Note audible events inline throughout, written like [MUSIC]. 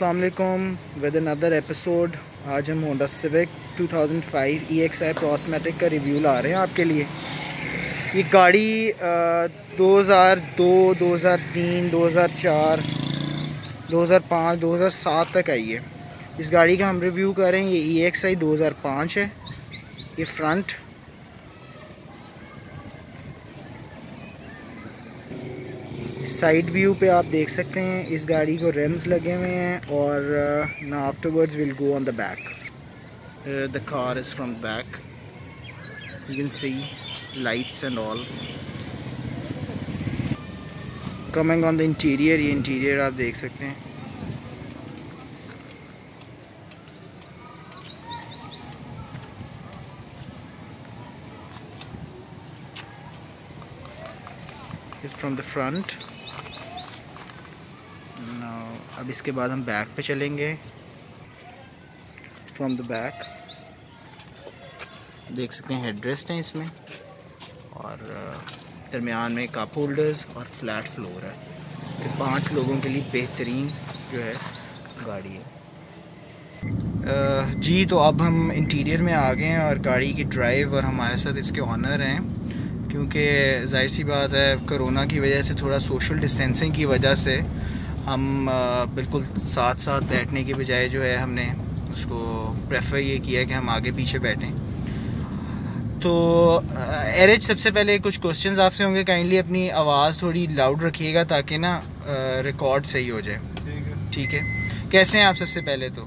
Allam with another episode आज हम Honda civic 2005 EXI प्रोस्मेटिक का रिव्यू ला रहे हैं आपके लिए। ये गाड़ी दो हज़ार पाँच, दो हज़ार सात तक आई है। इस गाड़ी का हम रिव्यू कर रहे हैं, ये हज़ार पाँच है। ये फ्रंट साइड व्यू पे आप देख सकते हैं इस गाड़ी को रेम्स लगे हुए हैं और ना afterwards will go on the back the car is from back you can see lights and all coming on the interior ये इंटीरियर आप देख सकते हैं। फ्रॉम द फ्रंट अब इसके बाद हम बैक पे चलेंगे। फ्रॉम द बैक देख सकते हैं हेड हैं इसमें। और दरमियान में कप होल्डर्स और फ्लैट फ्लोर है। ये पाँच लोगों के लिए बेहतरीन जो है गाड़ी है। जी तो अब हम इंटीरियर में आ गए हैं और गाड़ी की ड्राइव और हमारे साथ इसके ऑनर हैं। क्योंकि ज़ाहिर सी बात है कोरोना की वजह से थोड़ा सोशल डिस्टेंसिंग की वजह से हम बिल्कुल साथ साथ बैठने के बजाय जो है हमने उसको प्रेफर ये किया कि हम आगे पीछे बैठें। तो एरेज सबसे पहले कुछ क्वेश्चंस आपसे होंगे। काइंडली अपनी आवाज़ थोड़ी लाउड रखिएगा ताकि ना रिकॉर्ड सही हो जाए। ठीक है। कैसे हैं आप सबसे पहले तो?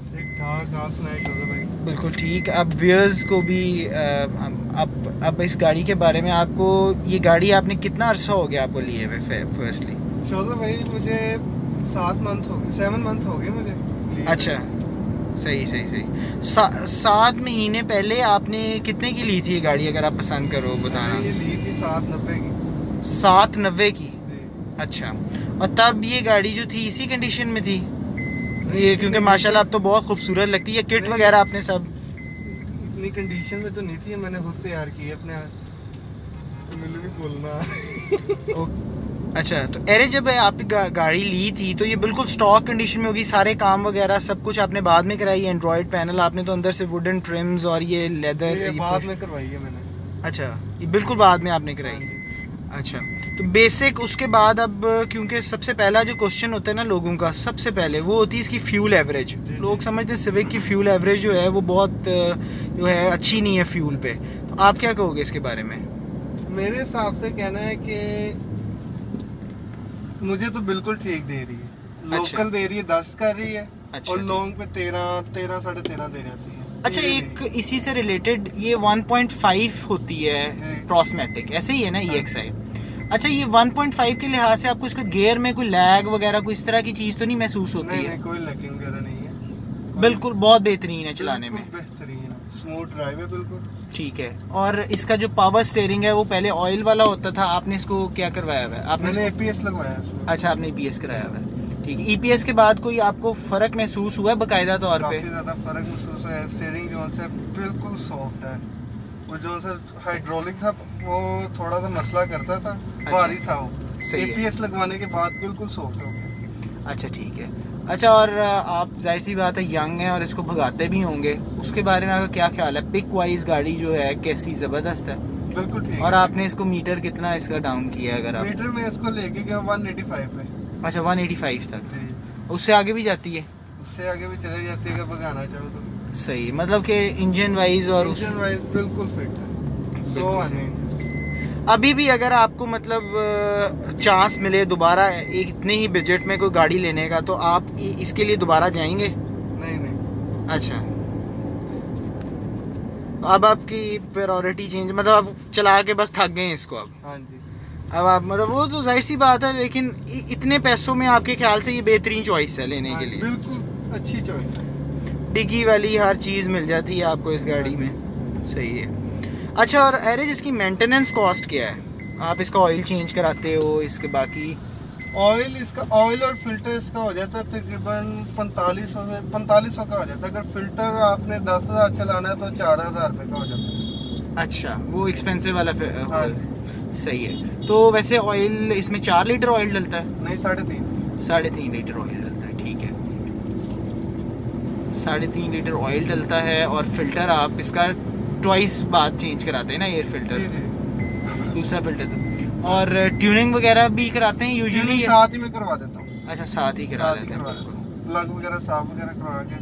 बिल्कुल ठीक। अब व्यर्स को भी अब अब इस गाड़ी के बारे में आपको ये गाड़ी आपने कितना अरसा हो गया आपको लिए हुए फर्स्टली भाई मुझे सात मंथ हो गए सेवन मंथ हो गए मुझे। अच्छा सही सही सही। सा, सात महीने पहले आपने कितने की ली थी ये गाड़ी अगर आप पसंद करो बताना? ये ली थी सात नब्बे की। सात नब्बे की? अच्छा और तब ये गाड़ी जो थी इसी कंडीशन में थी? ये क्योंकि माशाल्लाह अब तो बहुत खूबसूरत लगती है। किट वगैरह आपने सब? इतनी कंडीशन में तो नहीं थी मैंने खुद तैयार की अपने मिलने बोलना [LAUGHS] अच्छा तो अरे जब आप गा, गाड़ी ली थी तो ये बिल्कुल स्टॉक कंडीशन में होगी सारे काम वगैरह सब कुछ आपने बाद में कराई है एंड्रॉइड पैनल आपने तो अंदर से वुडन ट्रिम्स और ये लेदर ये बाद में करवाई है मैंने। अच्छा ये बिल्कुल बाद में आपने कराई। अच्छा तो बेसिक उसके बाद अब क्योंकि सबसे पहला जो क्वेश्चन होता है ना लोगों का सबसे पहले वो होती है इसकी फ्यूल एवरेज लोग समझते हैं सिविक की फ्यूल एवरेज जो है वो बहुत जो है अच्छी नहीं है फ्यूल पे। तो आप क्या कहोगे इसके बारे में? मेरे हिसाब से कहना है कि मुझे तो बिल्कुल ठीक दे रही है। लोकल अच्छा। दे रही है दस कर रही है अच्छा, और लॉन्ग पे तेरह तेरह साढ़े तेरह दे रही है। अच्छा एक इसी से रिलेटेड ये 1.5 होती है प्रोस्मेटिक ऐसे ही है ना ई e अच्छा ये 1.5 के लिहाज से आपको इसको गियर में कोई लैग वगैरह कोई इस तरह की चीज़ तो नहीं महसूस होती नहीं, है? नहीं, कोई लैगिंग वगैरह नहीं है। बिल्कुल बहुत बेहतरीन है चलाने में। बेहतरीन स्मूथ ड्राइव है बिल्कुल। ठीक है। और इसका जो पावर स्टेयरिंग है वो पहले ऑयल वाला होता था आपने इसको क्या करवाया हुआ है? आपने एपीएस लगवाया अच्छा आपने ईपीएस कराया हुआ है। ठीक है। ईपीएस के बाद कोई आपको फ़र्क महसूस हुआ है बकायदा तौर पे? काफ़ी ज़्यादा फ़र्क महसूस हुआ है। स्टीयरिंग जो है बिल्कुल सॉफ्ट है। वो जो है हाइड्रोलिक था वो थोड़ा सा मसला करता था अच्छा। भारी था वो। एपीएस लगवाने के बाद बिल्कुल सॉफ्ट हो गया। अच्छा ठीक है। अच्छा और आप ज़ाहिर सी बात है यंग है और इसको भगाते भी होंगे। उसके बारे में आपका क्या ख्याल है? पिक वाइज गाड़ी जो है कैसी ज़बरदस्त है? बिल्कुल ठीक और आपने इसको मीटर कितना इसका डाउन किया है अगर आप? मीटर में इसको लेके गया 185 पे। अच्छा 185 तक। उससे आगे भी जाती है? उससे आगे भी चले जाती है अगर भगाना चाहो तो। सही मतलब कि इंजन वाइज और इंजन वाइज बिल्कुल फिट है। सो अभी भी अगर आपको मतलब चांस मिले दोबारा एक इतने ही बजट में कोई गाड़ी लेने का तो आप इसके लिए दोबारा जाएँगे? नहीं नहीं। अच्छा। अब आपकी प्रायोरिटी चेंज मतलब आप चला के बस थक गए इसको अब। हाँ जी। अब आप मतलब वो तो ज़ाहिर सी बात है लेकिन इतने पैसों में आपके ख्याल से ये बेहतरीन चॉइस है लेने हाँ, के लिए। बिल्कुल अच्छी चॉइस है। डिग्गी वाली हर चीज़ मिल जाती है आपको इस गाड़ी में। सही है। अच्छा और एरेज इसकी मेंटेनेंस कॉस्ट क्या है? आप इसका ऑयल चेंज कराते हो इसके बाकी? ऑयल इसका ऑयल और फ़िल्टर इसका हो जाता है तकरीबन पैंतालीस सौ पैंतालीस सौ का हो जाता है। अगर फ़िल्टर आपने दस हज़ार चलाना है तो चार हज़ार रुपये का हो जाता है। अच्छा वो एक्सपेंसिव वाला हाँ सही है। तो वैसे ऑयल इसमें चार लीटर ऑयल डलता है? नहीं साढ़े तीन। साढ़े तीन लीटर ऑयल डलता है ठीक है। साढ़े तीन लीटर ऑयल डलता है और फ़िल्टर आप इसका ट्वाइस बाद चेंज कराते हैं ना एयर फ़िल्टर दूसरा फ़िल्टर तो। और ट्यूनिंग वगैरह भी कराते हैं यूजुअली साथ ही में करवा देता हूँ। अच्छा साथ ही करा देते हैं प्लग वगैरह साफ़ वगैरह करवा के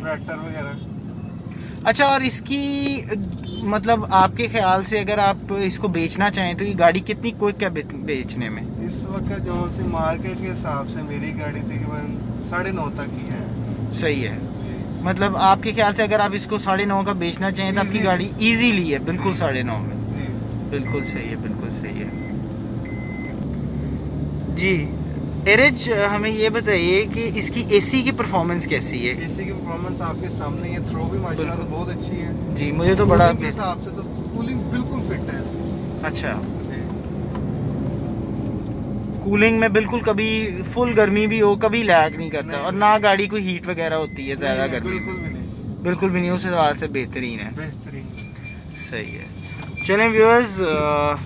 ट्रैक्टर हम्म। वगैरह। अच्छा और इसकी मतलब आपके ख्याल से अगर आप इसको बेचना चाहें तो ये गाड़ी कितनी क्विक है बेचने में? इस वक्त जो मार्केट के हिसाब से मेरी गाड़ी तकरीबन साढ़े नौ तक ही है। सही है। मतलब आपके ख्याल से अगर आप इसको साढ़े नौ का बेचना चाहें तो आपकी गाड़ी इजीली है। बिल्कुल साढ़े नौ में। बिल्कुल सही है बिल्कुल सही है। जी एरेज हमें ये बताइए कि इसकी एसी की परफॉर्मेंस कैसी है? एसी की परफॉर्मेंस आपके सामने ये थ्रो भी माशाल्लाह तो बहुत अच्छी है। जी मुझे तो बड़ा के हिसाब से तो कूलिंग बिल्कुल फिट है। अच्छा। कूलिंग में बिल्कुल कभी फुल गर्मी भी हो कभी लैग नहीं करता। नहीं, और ना गाड़ी कोई हीट वगैरह होती है ज़्यादा गर्मी बिल्कुल भी नहीं। बिल्कुल भी नहीं उस हिसाब से बेहतरीन है। बेहतरीन। सही है। चलें व्यूअर्स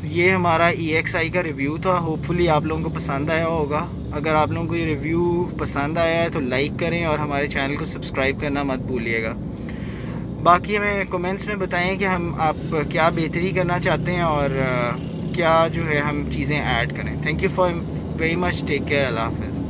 ये हमारा ई एक्स आई का रिव्यू था। होपफुली आप लोगों को पसंद आया होगा। अगर आप लोगों को ये रिव्यू पसंद आया है तो लाइक करें और हमारे चैनल को सब्सक्राइब करना मत भूलिएगा। बाकी हमें कमेंट्स में बताएँ कि हम आप क्या बेहतरी करना चाहते हैं और क्या जो है हम चीज़ें ऐड करें। Thank you for very much take care अल्लाह हाफिज़